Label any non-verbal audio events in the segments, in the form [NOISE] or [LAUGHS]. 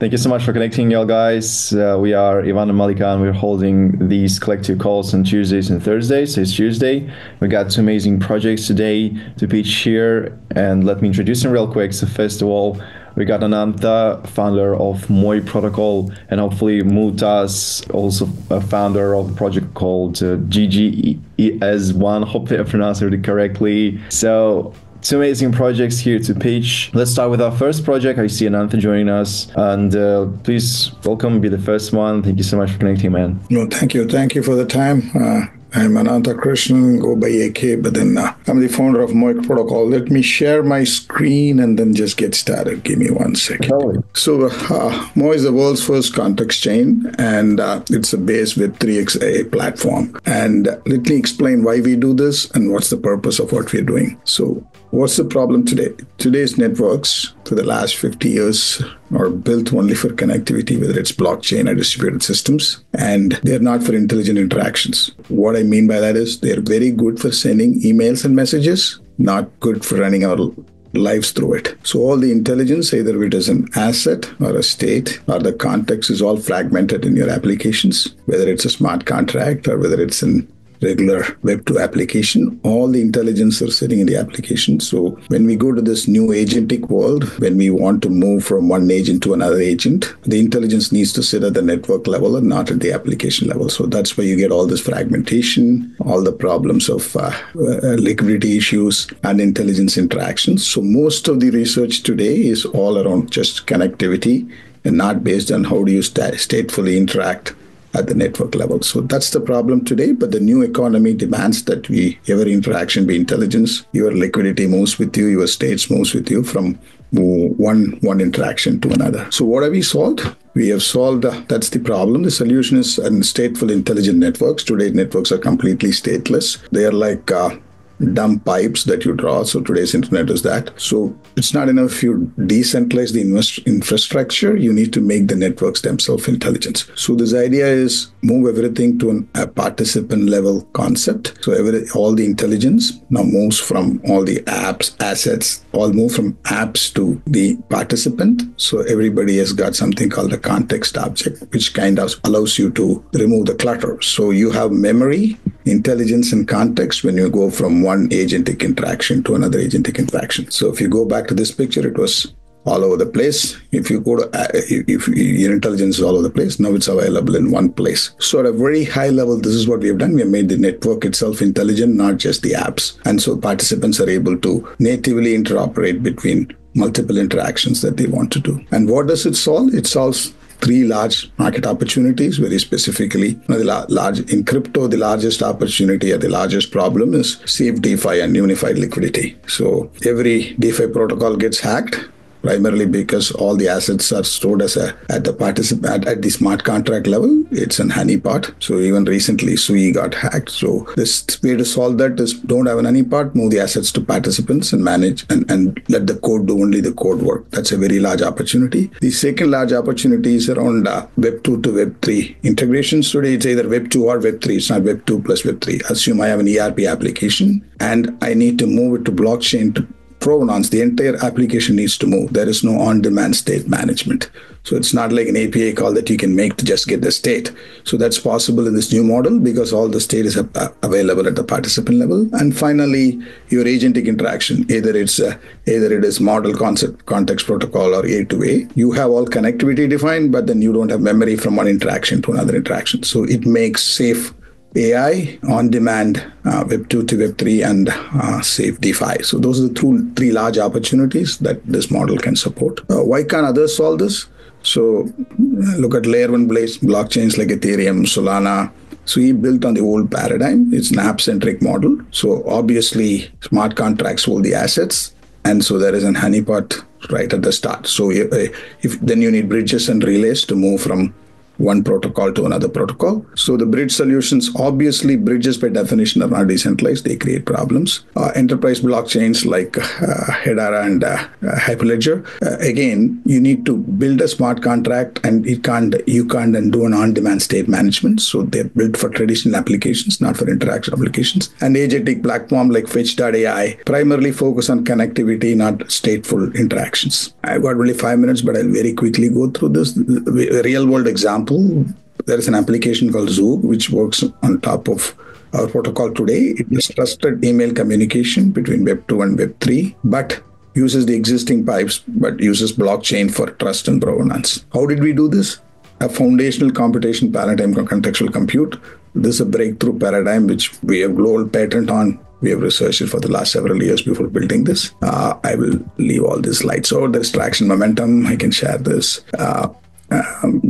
Thank you so much for connecting, y'all guys. Uh, we are Ivan and Malika, and we're holding these collective calls on Tuesdays and Thursdays. So it's Tuesday. We got two amazing projects today to pitch here, and let me introduce them real quick. So first of all, we got Anantha, founder of MOI Protocol, and hopefully Mutas, also a founder of a project called uh, GGES1. Hopefully I pronounced it correctly. So two amazing projects here to pitch. Let's start with our first project. I see Anantha joining us, and uh, please welcome, be the first one. Thank you so much for connecting, man. No, thank you, thank you for the time. Uh, I'm Anantha Krishnan, go by AK, but then uh, I'm the founder of MOI Protocol. Let me share my screen and then just get started. Give me one second. So, uh, Moi is the world's first context chain, and uh, it's a base with 3XA platform. And let me explain why we do this and what's the purpose of what we're doing. So, What's the problem today? Today's networks for the last 50 years are built only for connectivity, whether it's blockchain or distributed systems, and they're not for intelligent interactions. What I mean by that is they're very good for sending emails and messages, not good for running our lives through it. So all the intelligence, either it is an asset or a state or the context is all fragmented in your applications, whether it's a smart contract or whether it's an regular Web 2 application. All the intelligence are sitting in the application. So when we go to this new agentic world, when we want to move from one agent to another agent, the intelligence needs to sit at the network level and not at the application level. So that's where you get all this fragmentation, all the problems of uh, uh, liquidity issues and intelligence interactions. So most of the research today is all around just connectivity and not based on how do you st- statefully interact at the network level. So that's the problem today. But the new economy demands that we every interaction be intelligence. Your liquidity moves with you, your states moves with you from one one interaction to another. So what have we solved? We have solved uh, that's the problem. The solution is stateful intelligent networks. Today networks are completely stateless. They are like uh, dumb pipes that you draw. So today's internet is that. So it's not enough if you decentralize the infrastructure. You need to make the networks themselves intelligent. So this idea is move everything to an, a participant level concept. So every, all the intelligence now moves from all the apps, assets, all move from apps to the participant. So everybody has got something called a context object, which kind of allows you to remove the clutter. So you have memory, intelligence, and context when you go from one agentic interaction to another agentic interaction. So if you go back to this picture, it was all over the place. If you go to, uh, if your intelligence is all over the place, now it's available in one place. So at a very high level, this is what we have done. We have made the network itself intelligent, not just the apps. And so participants are able to natively interoperate between multiple interactions that they want to do. And what does it solve? It solves three large market opportunities, very specifically. The large in crypto, the largest opportunity or the largest problem is safe DeFi and unified liquidity. So every DeFi protocol gets hacked primarily because all the assets are stored as a at the participant at the smart contract level. It's an honeypot. So even recently, Sui got hacked. So this way to solve that is don't have an honeypot, move the assets to participants and manage and, and let the code do only the code work. That's a very large opportunity. The second large opportunity is around uh, Web 2 to Web 3 integrations. Today, it's either Web 2 or Web 3. It's not Web 2 plus Web 3. Assume I have an ERP application and I need to move it to blockchain to provenance, the entire application needs to move. There is no on demand state management. So it's not like an API call that you can make to just get the state. So that's possible in this new model because all the state is available at the participant level. And finally, your agentic interaction, either it's uh, either it is model concept context protocol or A to A. You have all connectivity defined, but then you don't have memory from one interaction to another interaction. So it makes safe AI, on demand, uh, Web 2 to Web 3, and uh, safe DeFi. So, those are the two, three large opportunities that this model can support. Uh, why can't others solve this? So, look at layer one blockchains like Ethereum, Solana. So, he built on the old paradigm. It's an app centric model. So, obviously, smart contracts hold the assets. And so, there is an honeypot right at the start. So, if, if then you need bridges and relays to move from one protocol to another protocol. So the bridge solutions, obviously, bridges by definition are not decentralized. They create problems. Uh, enterprise blockchains like uh, Hedera and uh, uh Hyperledger, uh, again, you need to build a smart contract, and it can't you can't do an on-demand state management. So they're built for traditional applications, not for interaction applications. And agentic platform like Fetch.ai primarily focus on connectivity, not stateful interactions. I've got only five minutes, but I'll very quickly go through this real world example. There is an application called Zug, which works on top of our protocol today. It is trusted email communication between Web 2 and Web 3, but uses the existing pipes, but uses blockchain for trust and provenance. How did we do this? A foundational computation paradigm contextual compute. This is a breakthrough paradigm which we have global patent on we have researched it for the last several years before building this. Uh, I will leave all these slides. So there's traction momentum. I can share this. Uh, um,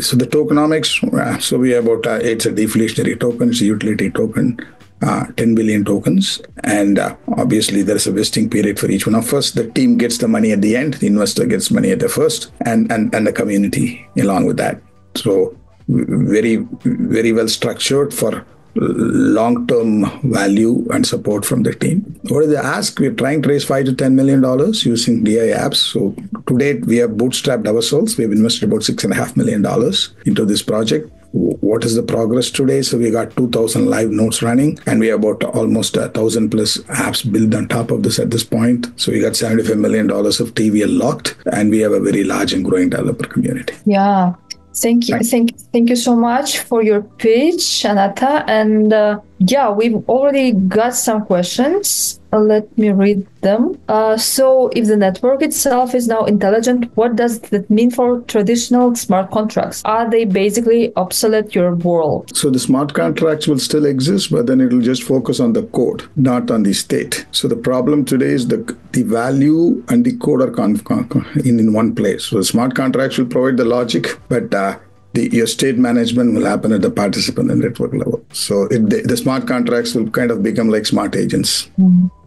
so the tokenomics, uh, so we have about, uh, it's a deflationary token, it's a utility token, uh, 10 billion tokens. And uh, obviously there is a vesting period for each one of us. The team gets the money at the end, the investor gets money at the first, and, and, and the community along with that. So very, very well structured for long-term value and support from the team. What do they ask? We're trying to raise five to ten million dollars using DI apps. So to date, we have bootstrapped ourselves. We've invested about six and a half million dollars into this project. What is the progress today? So we got 2,000 live nodes running, and we have about almost a thousand plus apps built on top of this at this point. So we got 75 million dollars of TVL locked, and we have a very large and growing developer community. Yeah, Thank you, thank, thank you so much for your pitch, Anata, And uh, yeah, we've already got some questions. Let me read them. Uh, so, if the network itself is now intelligent, what does that mean for traditional smart contracts? Are they basically obsolete your world? So, the smart contracts will still exist, but then it will just focus on the code, not on the state. So, the problem today is the the value and the code are con- con- in, in one place. So, the smart contracts will provide the logic, but uh, the, your state management will happen at the participant and network level. So it, the, the, smart contracts will kind of become like smart agents.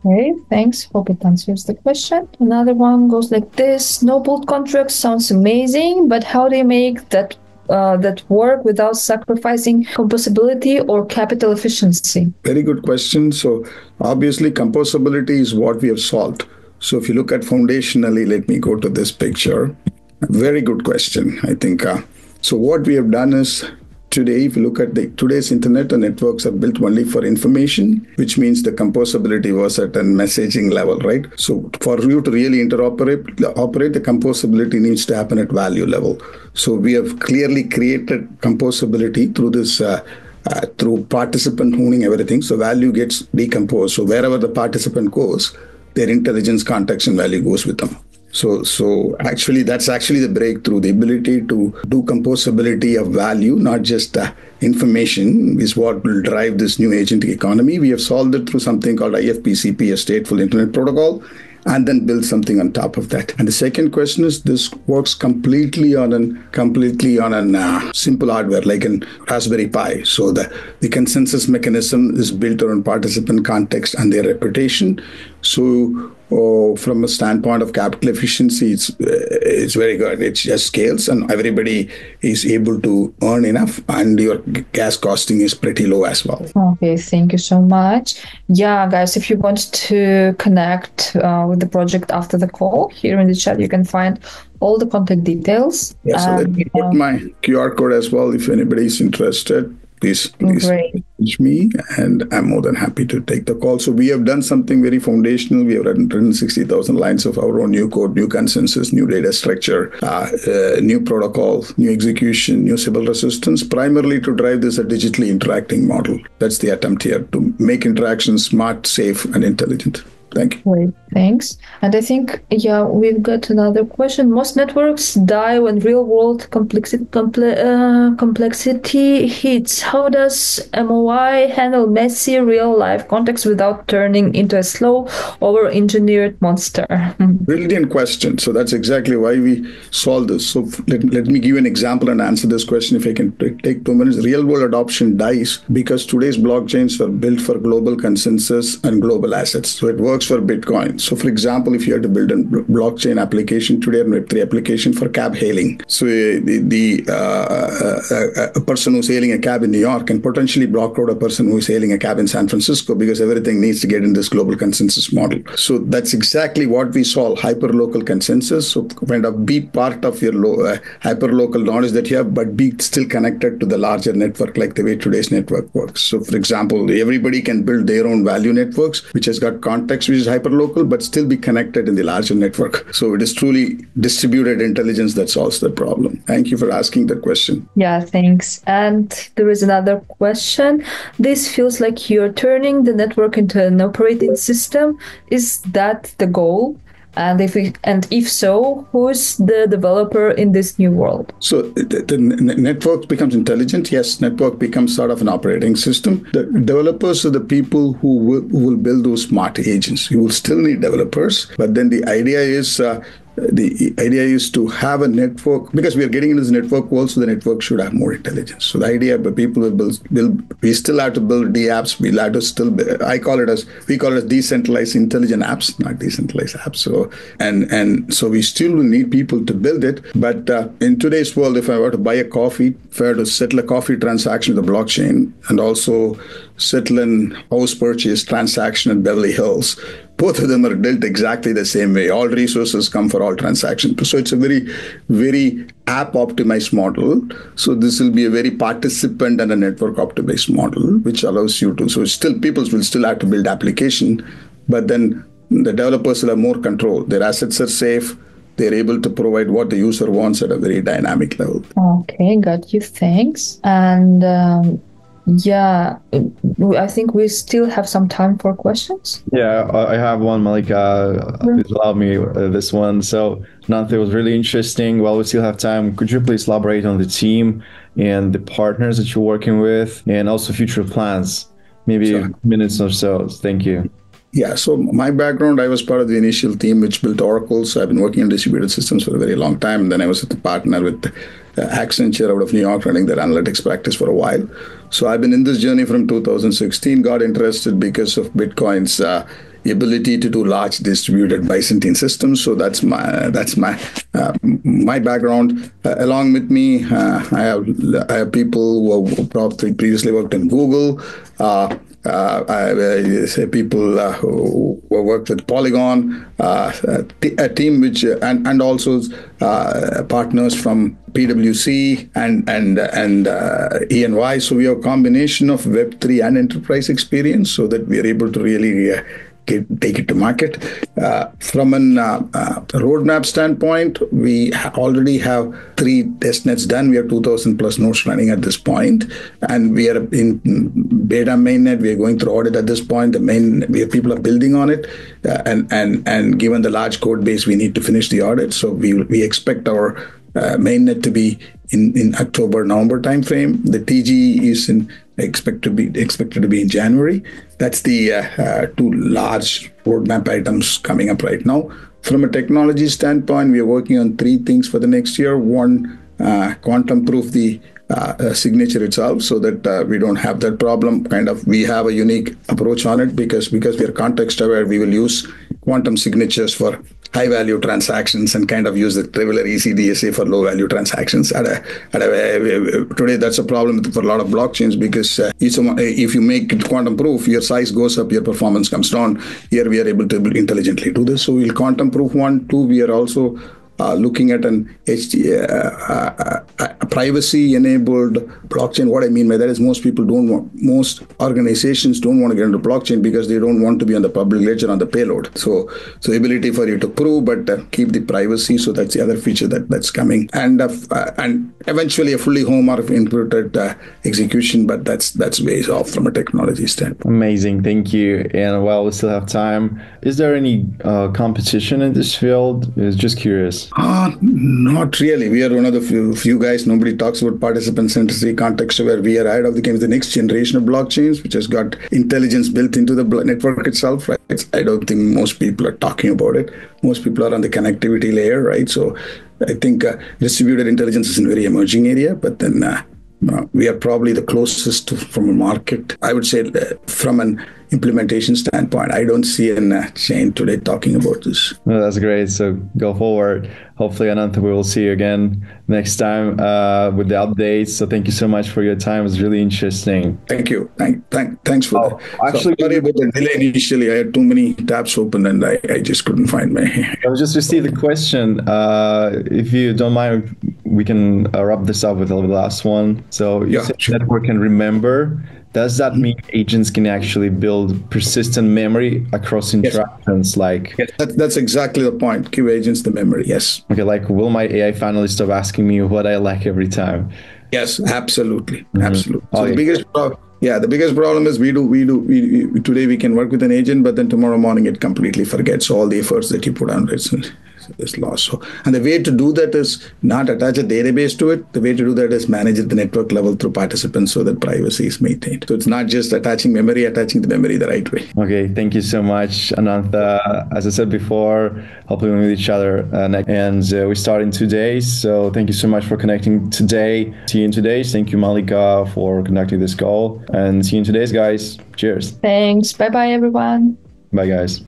Okay, thanks. Hope it answers the question. Another one goes like this: No vault contracts sounds amazing, but how do you make that uh, that work without sacrificing composability or capital efficiency? Very good question. So obviously, composability is what we have solved. So if you look at foundationally, let me go to this picture. Very good question. I think. Uh, so what we have done is today, if you look at the today's internet, the networks are built only for information, which means the composability was at a messaging level, right? So for you to really interoperate, operate, the composability needs to happen at value level. So we have clearly created composability through this. Uh, uh, through participant owning everything, so value gets decomposed. So wherever the participant goes, their intelligence, context, and value goes with them. So, so actually, that's actually the breakthrough. The ability to do composability of value, not just uh, information, is what will drive this new agentic economy. We have solved it through something called IFPCP, a stateful internet protocol, and then build something on top of that. And the second question is this works completely on an completely on a uh, simple hardware like in Raspberry Pi. So the the consensus mechanism is built around participant context and their reputation. So oh, from a standpoint of capital efficiency, it's uh, it's very good. It just scales, and everybody is able to earn enough, and your gas costing is pretty low as well. Okay, thank you so much. Yeah, guys, if you want to connect uh, with the project after the call, here in the chat you can find all the contact details. Yeah, so let me put my QR code as well if anybody is interested please please reach me and i'm more than happy to take the call. So we have done something very foundational. We have written 60000 lines of our own new code new consensus new data structure uh, uh, new protocol new execution new Sybil resistance primarily to drive this a digitally interacting model. That's the attempt here to make interactions smart safe and intelligent Thank you. Great, thanks. And I think, yeah, we've got another question. Most networks die when real world complexity, comple- uh, complexity hits. How does MOI handle messy real life context without turning into a slow, over engineered monster? Brilliant question. So that's exactly why we solve this. So let, let me give you an example and answer this question if I can take two minutes. Real world adoption dies because today's blockchains are built for global consensus and global assets. So it works networks for Bitcoin. So, for example, if you had to build a blockchain application today, a Web3 application for cab hailing, so uh, the, the uh, a, a, person who's hailing a cab in New York can potentially block out a person who's hailing a cab in San Francisco because everything needs to get in this global consensus model. So that's exactly what we solve: hyperlocal consensus. So, kind of be part of your lo- uh, hyperlocal knowledge that you have, but be still connected to the larger network, like the way today's network works. So, for example, everybody can build their own value networks, which has got context, which is hyperlocal, but still be connected in the larger network. So, it is truly distributed intelligence that solves the problem. Thank you for asking that question. Yeah, thanks. And there is another question. This feels like you're turning the network into an operating system. Is that the goal? And if we, and if so who's the developer in this new world? So the, the, network becomes intelligent yes network becomes sort of an operating system. The developers are the people who will, who will build those smart agents. You will still need developers but then the idea is uh, the idea is to have a network because we are getting into this network world, so the network should have more intelligence. So the idea, but people will build, build we still have to build the apps. We have to still, I call it as we call it as decentralized intelligent apps, not decentralized apps. So and and so we still will need people to build it. But uh, in today's world, if I were to buy a coffee, were to settle a coffee transaction with the blockchain, and also settle an house purchase transaction in Beverly Hills, both of them are dealt exactly the same way. All resources come for all transactions. So it's a very, very app optimized model. So this will be a very participant and a network optimized model, which allows you to. So still, people will still have to build application, but then the developers will have more control. Their assets are safe. They're able to provide what the user wants at a very dynamic level. Okay, got you. Thanks. And um, yeah, I think we still have some time for questions. Yeah, I have one, Malika. Please allow me uh, this one. So, Nante was really interesting. While we still have time, could you please elaborate on the team and the partners that you're working with and also future plans? Maybe sure. minutes or so. Thank you. Yeah, so my background, I was part of the initial team which built Oracle. So I've been working on distributed systems for a very long time. And then I was a partner with Accenture out of New York running their analytics practice for a while. So I've been in this journey from 2016, got interested because of Bitcoin's uh, ability to do large distributed Byzantine systems. So that's my that's my uh, my background. Uh, along with me, uh, I have I have people who have probably previously worked in Google. Uh, uh, I, say people uh, who, worked with Polygon, uh, a team which and and also partners from PwC and and and EY. So we have a combination of Web three and enterprise experience, so that we are able to really get, take it to market. Uh, from a uh, uh, roadmap standpoint, we already have three testnets done. We have 2,000 plus nodes running at this point, and we are in beta mainnet. We are going through audit at this point. The main we have people are building on it, and and and given the large code base, we need to finish the audit. So we we expect our mainnet to be in, in October November timeframe. The TG is in expect to be expected to be in January. That's the uh, uh, two large roadmap items coming up right now. From a technology standpoint, we are working on three things for the next year. One, uh, quantum proof the uh, uh, signature itself so that uh, we don't have that problem kind of we have a unique approach on it because because we are context aware we will use quantum signatures for high value transactions and kind of use the trivial ECDSA for low value transactions. At a, at a, today, that's a problem for a lot of blockchains because uh, if you make it quantum proof, your size goes up, your performance comes down. Here, we are able to intelligently do this. So we'll quantum proof one. Two, we are also uh, looking at an HD, uh, uh, uh privacy enabled blockchain. What I mean by that is most people don't want, most organizations don't want to get into blockchain because they don't want to be on the public ledger on the payload. So, so ability for you to prove but uh, keep the privacy. So that's the other feature that that's coming, and uh, and eventually a fully homomorphic encrypted execution. But that's that's ways off from a technology standpoint. Amazing, thank you. And while we still have time, is there any competition in this field? Just curious. Uh, not really. We are one of the few, few guys. Nobody talks about participant centricity context where we are ahead of the game. The next generation of blockchains, which has got intelligence built into the network itself, right? I don't think most people are talking about it. Most people are on the connectivity layer, right? So I think uh, distributed intelligence is a very emerging area, but then uh, uh, we are probably the closest to, from a market. I would say uh, from an implementation standpoint, I don't see a uh, chain today talking about this. No, that's great. So go forward. Hopefully, Anantha, we will see you again next time uh, with the updates. So thank you so much for your time. It was really interesting. Thank you. Thank, thank, thanks for oh, that. Actually, so sorry about the delay initially. I had too many tabs open and I, I just couldn't find my. [LAUGHS] I just received a question. Uh, if you don't mind, we can uh, wrap this up with the last one. So you yeah, said sure. network can remember does that mean agents can actually build persistent memory across interactions? Yes. Like yes, that, that's exactly the point. Give agents the memory. Yes. Okay. Like, will my AI finally stop asking me what I like every time? Yes, absolutely, mm-hmm. absolutely. So the biggest problem. Yeah, the biggest problem is we do we do we, we, today we can work with an agent, but then tomorrow morning it completely forgets all the efforts that you put on it is lost. So, and the way to do that is not attach a database to it. The way to do that is manage at the network level through participants so that privacy is maintained. So it's not just attaching memory, attaching the memory the right way. Okay, thank you so much, Anantha. As I said before, hopefully we meet each other uh, next. And uh, we start in two days. So thank you so much for connecting today. See you in two days. Thank you, Malika, for conducting this call. And see you in two days, guys. Cheers. Thanks. Bye bye, everyone. Bye, guys.